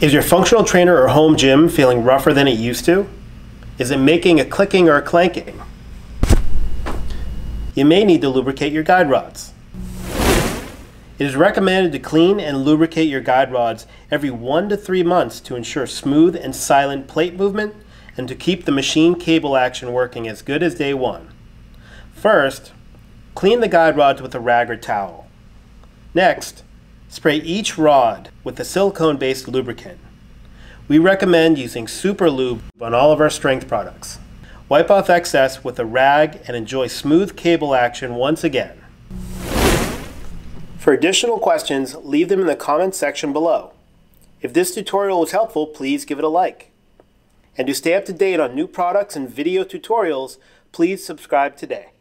Is your functional trainer or home gym feeling rougher than it used to? Is it making a clicking or a clanking? You may need to lubricate your guide rods. It is recommended to clean and lubricate your guide rods every one to three months to ensure smooth and silent plate movement and to keep the machine cable action working as good as day one. First, clean the guide rods with a rag or towel. Next, spray each rod with a silicone-based lubricant. We recommend using Super Lube on all of our strength products. Wipe off excess with a rag and enjoy smooth cable action once again. For additional questions, leave them in the comments section below. If this tutorial was helpful, please give it a like. And to stay up to date on new products and video tutorials, please subscribe today.